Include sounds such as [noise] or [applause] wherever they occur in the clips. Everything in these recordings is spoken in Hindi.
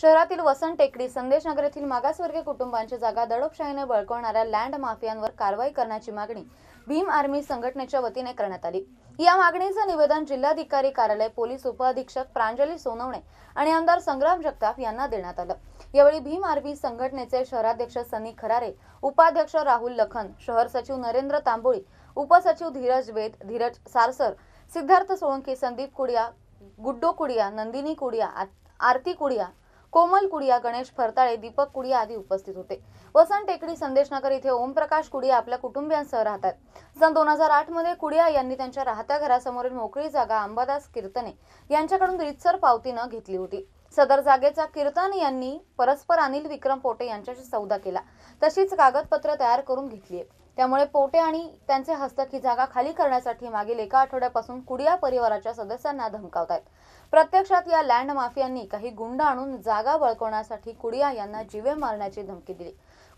शहरातील वसंत टेकडी संदेश नगर येथील मागासवर्गीय कुटुंबांची जागा दडपशाहीने बळकवणाऱ्या लँड माफियांवर कारवाई करण्याची मागणी भीम आर्मी संघटनेच्या वतीने करण्यात आली. या मागणीचं निवेदन जिल्हाधिकारी कार्यालय पोलीस उपअधीक्षक प्रांजली सोनवणे आणि आमदार संग्राम जगताप यांना देण्यात आलं. यावेळी भीम आर्मी संघटनेचे शहराध्यक्ष सनी खरारे उपाध्यक्ष राहुल लखन शहर सचिव नरेंद्र तांबोळी उपसचिव धीरज वेद धीरज सारसर सिद्धार्थ सोळंकी संदीप कुडिया गुड्डो कुडिया नंदिनी कुडिया आरती कुडिया कोमल कुडिया गणेश फरताळे दीपक कुडिया आदी उपस्थित होते. वसंत टेकडी संदेशनगर इथे ओमप्रकाश कुडिया आपल्या कुटुंबियांसह राहतात. सन दोन हजार आठमध्ये कुडिया यांनी त्यांच्या राहत्या घरासमोरील मोकळी जागा अंबादास कीर्तने यांच्याकडून रीतसर पावतीनं घेतली होती. सदर जागेचा कीर्तन यांनी परस्पर अनिल विक्रम पोटे यांच्याशी सौदा केला. तशीच कागदपत्र तयार करून घेतली आहे त्यामुळे पोटे आणि त्यांचे हस्तक ही जागा खाली करण्यासाठी मागील एका आठवड्यापासून कुडिया परिवाराच्या सदस्यांना धमकावत प्रत्यक्षात या लँड माफियांनी काही गुंड आणून जागा बळकवण्यासाठी कुडिया यांना जीवे मारण्याची धमकी दिली.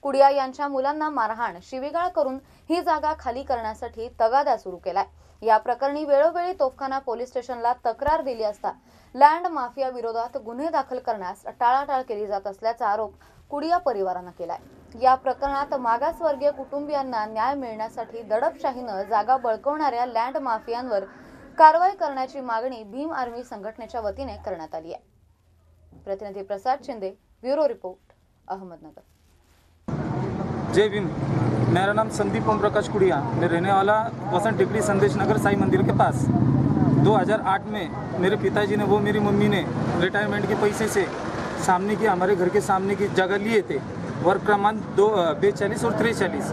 कुडिया यांच्या मुलांना मारहाण शिवीगाळ करून ही जागा खाली करण्यासाठी तगादा सुरू केलाय. या प्रकरणी वेळोवेळी तोफखाना पोलीस स्टेशनला तक्रार दिली असता लँड माफिया विरोधात गुन्हे दाखल करण्यास टाळाटाळ केली जात असल्याचा आरोप कुडिया परिवारानं केलाय. या प्रकरणात मागासवर्गीय कुटुंबियांना न्याय मिळण्यासाठी दडपशाहीनं जागा बळकवणाऱ्या लँड माफियांवर कारवाई करण्याची मागणी भीम आर्मी संघटनेच्या वतीने करण्यात आली आहे. प्रतिनिधी प्रसाद शिंदे, ब्युरो रिपोर्ट, अहमदनगर. जय भीम. मेरा नाम संदीप ओम प्रकाश कुड़िया. मैं रहने वाला वसंत टिकड़ी संदेश नगर साई मंदिर के पास. 2008 में मेरे पिताजी ने, वो मेरी मम्मी ने रिटायरमेंट के पैसे से सामने की हमारे घर के सामने की जगह लिए थे। वर्ग क्रमांक दो बेचालीस और त्रेचालीस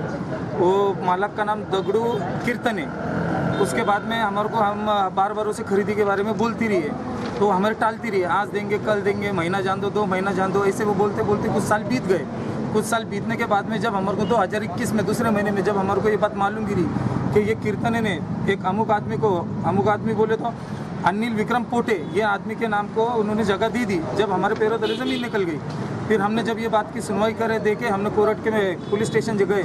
वो मालक का नाम दगड़ू कीर्तन. है उसके बाद में हमारे को हम बार बार उसे खरीदी के बारे में बोलती रही है। तो हमारे टालती रही है, आज देंगे, कल देंगे, महीना जान दो दो महीना जान दो, ऐसे वो बोलते बोलते कुछ साल बीत गए। कुछ साल बीतने के बाद में जब हमारे को 2021 में, दूसरे महीने में जब हमारे को ये बात मालूम गिरी कि ये कीर्तन ने एक अमुक आदमी को, अमुक आदमी बोले तो अनिल विक्रम पोटे, ये आदमी के नाम को उन्होंने जगह दी थी जब हमारे पैरों तले ज़मीन निकल गई। फिर हमने जब ये बात की सुनवाई करे देखे हमने कोर्ट के में पुलिस स्टेशन गए।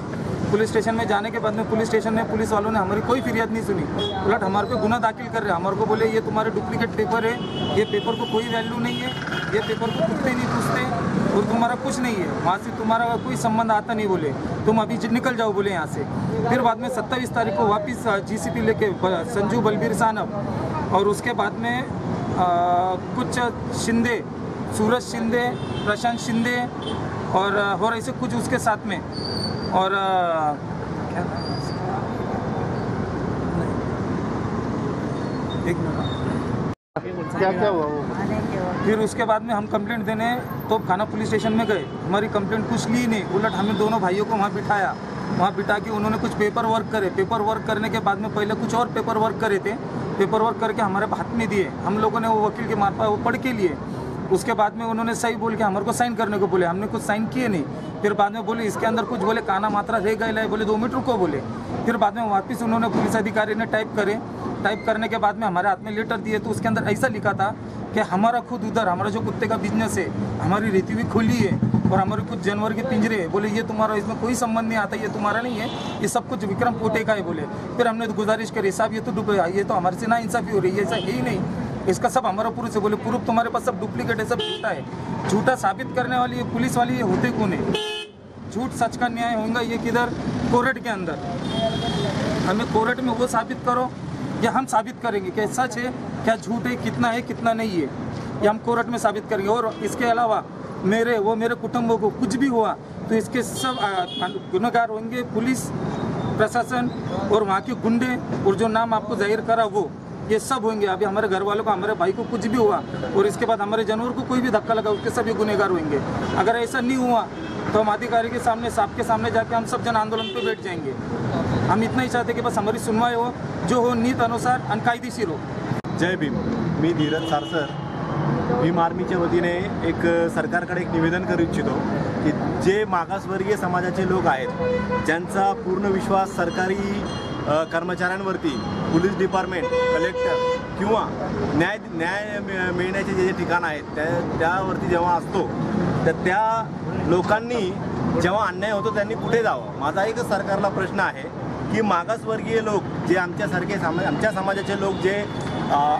पुलिस स्टेशन में जाने के बाद में पुलिस स्टेशन में पुलिस वालों ने हमारी कोई फिरियाद नहीं सुनी। उलट हमारे पे गुना दाखिल कर रहे हैं। हमारे को बोले ये तुम्हारे डुप्लीकेट पेपर है। ये पेपर को कोई वैल्यू नहीं है। ये पेपर को कुत्ते नहीं पूछते और तुम्हारा कुछ नहीं है। वहाँ से तुम्हारा कोई संबंध आता नहीं बोले। तुम अभी निकल जाओ बोले यहाँ से। फिर बाद में सत्ताईस तारीख को वापस जीसीपी लेके संजू बलबीर सानब और उसके बाद में आ, कुछ शिंदे सूरज शिंदे प्रशांत शिंदे और और ऐसे कुछ उसके साथ में। और क्या है। एक मिनट क्या क्या हुआ वो? फिर उसके बाद में हम कंप्लेंट देने तो खाना पुलिस स्टेशन में गए। हमारी कंप्लेंट कुछ ली नहीं। उलट हमें दोनों भाइयों को वहाँ बिठाया। वहाँ बिठा के उन्होंने कुछ पेपर वर्क करे। पेपर वर्क करने के बाद में पहले कुछ और पेपर वर्क करे थे। पेपर वर्क करके हमारे हाथ में दिए। हम लोगों ने वो वकील के मार्फत वो पढ़ के लिए। उसके बाद में उन्होंने सही बोल के हमारे को साइन करने को बोले। हमने कुछ साइन किए नहीं। फिर बाद में बोले, इसके अंदर कुछ बोले, काना मात्रा रह गए बोले, दो मीटर को बोले। फिर बाद में वापस उन्होंने पुलिस अधिकारी ने टाइप करे। टाइप करने के बाद में हमारे हाथ में लेटर दिए तो उसके अंदर ऐसा लिखा था कि हमारा खुद उधर, हमारा जो कुत्ते का बिज़नेस है, हमारी रेती हुई खुली है और हमारे कुछ जानवर के पिंजरे है। बोले, ये तुम्हारा इसमें कोई संबंध नहीं आता, ये तुम्हारा नहीं है, ये सब कुछ विक्रम पोटे का है, बोले। फिर हमने गुजारिश करी, साहब, ये तो ये तो हमारे से ना इंसाफी हो रही है, ऐसा ही नहीं। इसका सब हमारा प्रूफ है। बोले प्रूफ तुम्हारे पास सब डुप्लीकेट है सब झूठा है। झूठा साबित करने वाली पुलिस वाली ये होते कौन है? झूठ सच का न्याय होगा ये किधर? कोर्ट के अंदर। हमें कोर्ट में वो साबित करो या हम साबित करेंगे क्या सच है? क्या झूठ है? कितना है? कितना नहीं है? ये हम कोर्ट में साबित करेंगे। और इसके अलावा मेरे वो मेरे कुटुंबों को कुछ भी हुआ तो इसके सब आ, गुनहगार होंगे पुलिस प्रशासन और वहाँ के गुंडे और जो नाम आपको ज़ाहिर करा वो। ये सब होंगे। अभी हमारे घर वालों को हमारे भाई को कुछ भी हुआ और इसके बाद हमारे जानवर को कोई भी धक्का लगा उसके सभी गुनहगार होंगे। अगर ऐसा नहीं हुआ तो हम अधिकारी के सामने साहब के सामने जाके हम सब जन आंदोलन पे बैठ जाएंगे। हम इतना ही चाहते कि बस हमारी सुनवाई हो जो हो नीत अनुसार आणि कायदेशीर हो। जय भीम। मी धीरज सारसर। भीम आर्मीच्या वतीने एक सरकारकडे एक निवेदन करू इच्छितो की जे मागासवर्गीय समाजाचे लोक आहेत ज्यांचा पूर्ण विश्वास सरकारी कर्मचाऱ्यांवरती पोलीस डिपार्टमेंट कलेक्टर किंवा न्याय न्याय मिळण्याचे जे जे ठिकाण आहेत त्या त्यावरती जेव्हा असतो तर त्या लोकांनी जेव्हा अन्याय होतो त्यांनी कुठे जावं? माझा एकच सरकारला प्रश्न आहे की मागासवर्गीय लोक जे आमच्यासारखे सामा आमच्या समाजाचे लोक जे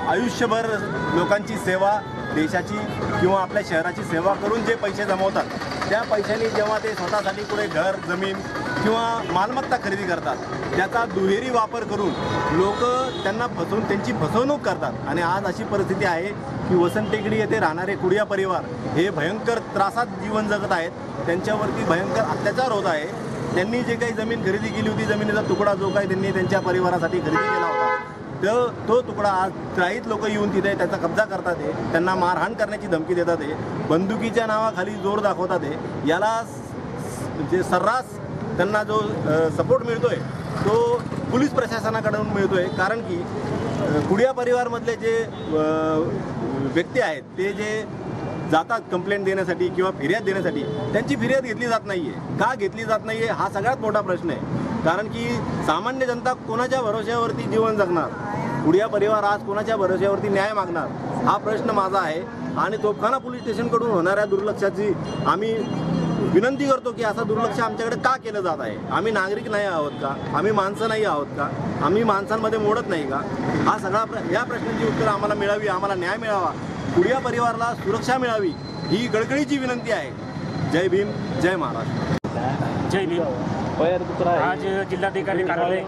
आयुष्यभर लोकांची सेवा देशाची किंवा आपल्या शहराची सेवा करून जे पैसे जमवतात त्या पैशांनी जेव्हा ते स्वतःसाठी कुठे घर जमीन किंवा मालमत्ता खरेदी करतात त्याचा दुहेरी वापर करून लोक त्यांना फसवून त्यांची फसवणूक करतात. आणि आज अशी परिस्थिती आहे की वसंत टेकडी येथे राहणारे कुडिया परिवार हे भयंकर त्रासात जीवन जगत आहेत. त्यांच्यावरती भयंकर अत्याचार होत आहे. त्यांनी जे काही जमीन खरेदी केली होती जमिनीचा तुकडा जो काही त्यांनी त्यांच्या परिवारासाठी खरेदी केला होता तो तो तुकडा आज त्राईत लोक येऊन तिथे त्याचा कब्जा करतात आहे त्यांना मारहाण करण्याची धमकी देतात आहे बंदुकीच्या नावाखाली जोर दाखवतात आहे याला जे सर्रास त्यांना जो सपोर्ट मिळतोय तो पोलीस प्रशासनाकडून मिळतोय. कारण की कुडिया परिवारमधले जे व्यक्ती आहेत ते जे जातात कंप्लेंट देण्यासाठी किंवा फिर्याद देण्यासाठी त्यांची फिर्याद घेतली जात नाही आहे का घेतली जात नाही आहे हा सगळ्यात मोठा प्रश्न आहे. कारण की सामान्य जनता कोणाच्या भरोश्यावरती जीवन जगणार? कुडिया परिवार आज कोणाच्या भरोश्यावरती न्याय मागणार? हा प्रश्न माझा आहे. आणि तोफखाना पोलीस स्टेशनकडून होणाऱ्या दुर्लक्षाची आम्ही विनंती करतो की असं दुर्लक्ष आमच्याकडे का केलं जात आहे? आम्ही नागरिक नाही आहोत का? आम्ही माणसं नाही आहोत का? आम्ही माणसांमध्ये मोडत नाही का? हा सगळा प्र या प्रश्नाची उत्तरं आम्हाला मिळावी आम्हाला न्याय मिळावा. कुडिया परिवाराला सुरक्षा मिळावी ही गडकळीची विनंती आहे. जय भीम जय महाराष्ट्र. जय भीम. आज जिल्हाधिकारी कार्यालय.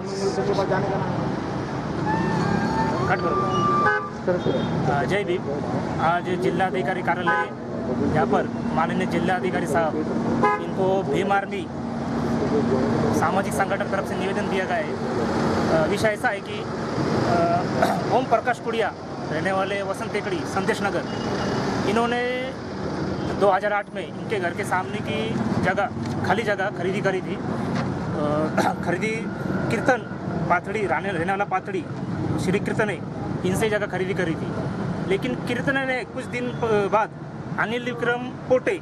जय भीम. आज जिलाधिकारी कार्यालय यहाँ पर माननीय जिलाधिकारी साहब, इनको भीम आर्मी सामाजिक संगठन तरफ़ से निवेदन दिया गया है। विषय ऐसा है कि ओम प्रकाश कुड़िया रहने वाले वसंत टेकड़ी, संदेश नगर, इन्होंने 2008 में इनके घर के सामने की जगह, खाली जगह खरीदी करी थी। [clears throat] खरीदी, कीर्तन पाथड़ी रहने वाला पाथड़ी श्री कीर्तन है इनसे जगह खरीदी करी थी। लेकिन कीर्तन ने कुछ दिन बाद अनिल विक्रम पोटे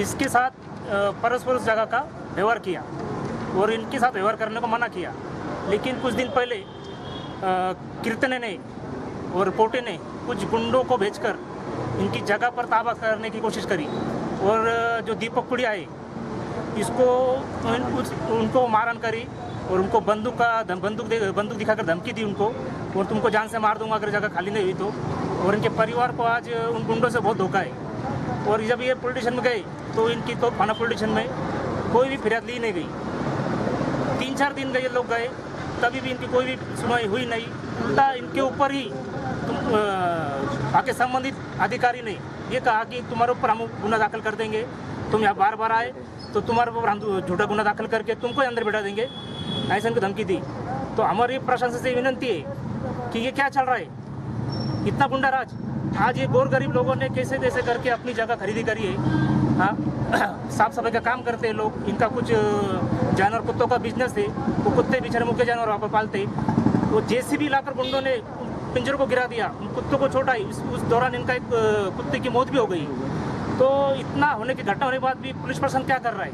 इसके साथ परस्पर उस जगह का व्यवहार किया और इनके साथ व्यवहार करने को मना किया। लेकिन कुछ दिन पहले कीर्तन ने और पोटे ने कुछ गुंडों को भेजकर इनकी जगह पर ताबा करने की कोशिश करी और जो दीपक कुड़िया है इसको उन, उनको मारन करी और उनको बंदूक का बंदूक बंदूक दिखाकर धमकी दी उनको, और तुमको जान से मार दूँगा अगर जगह खाली नहीं हुई तो। और इनके परिवार को आज उन गुंडों से बहुत धोखा है। और जब ये पुलिस स्टेशन में गए तो इनकी तो थाना पुलिस स्टेशन में कोई भी फिरियाद ली नहीं गई। तीन चार दिन गए लोग गए, तभी भी इनकी कोई भी सुनवाई हुई नहीं। उल्टा इनके ऊपर ही तुम आके संबंधित अधिकारी ने ये कहा कि तुम्हारे ऊपर हम गुना दाखिल कर देंगे, तुम यहाँ बार बार आए तो तुम्हारे ऊपर हम झूठा गुना दाखिल करके तुमको अंदर बिठा देंगे। ऐसे धमकी दी। तो हमारी प्रशासन से विनंती है कि ये क्या चल रहा है? इतना गुंडा राज। आज ये गोर गरीब लोगों ने कैसे कैसे करके अपनी जगह खरीदी करी है? हाँ? [clears throat] साफ़ सफ़ाई का काम करते हैं लोग। इनका कुछ जानवर कुत्तों का बिज़नेस है। वो कुत्ते बेचारे मुख्य जानवर वहाँ पर पालते। वो जेसीबी लाकर गुंडों ने पिंजरों को गिरा दिया। उन कुत्तों को छोड़ा इस, उस दौरान इनका एक कुत्ते की मौत भी हो गई तो इतना होने की घटना होने के बाद भी पुलिस प्रशासन क्या कर रहा है?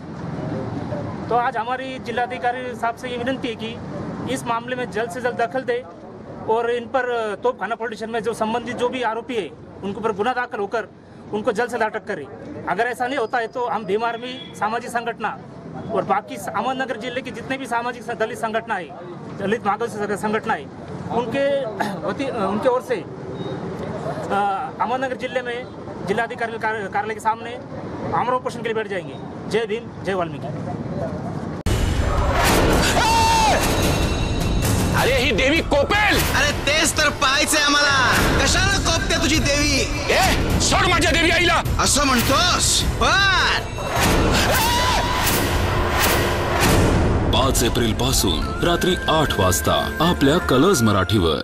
तो आज हमारी जिलाधिकारी साहब से ये विनंती है कि इस मामले में जल्द से जल्द दखल दे और इन पर तोप खाना पुलिस स्टेशन में जो संबंधित जो भी आरोपी है, उनके ऊपर गुना दाखिल होकर उनको जल्द से जल्द अटक करे। अगर ऐसा नहीं होता है तो हम भीम आर्मी सामाजिक संगठना और बाकी अहमदनगर ज़िले की जितने भी सामाजिक दलित संगठना है, दलित माधव संगठना है, उनके [clears throat] उनके ओर से अहमदनगर ज़िले में जिलाधिकारी कार्यालय के सामने आमरण पोषण के लिए बैठ जाएँगे। जय भीम, जय वाल्मीकि। अरे ही देवी कोपेल! अरे तेच तर पाहायचंय आम्हाला. कशाला कोपते तुझी देवी? ए सोड माझ्या देवी आईला. असं म्हणतोस? पण. पाच एप्रिल पासून रात्री आठ वाजता आपल्या कलर्स मराठीवर.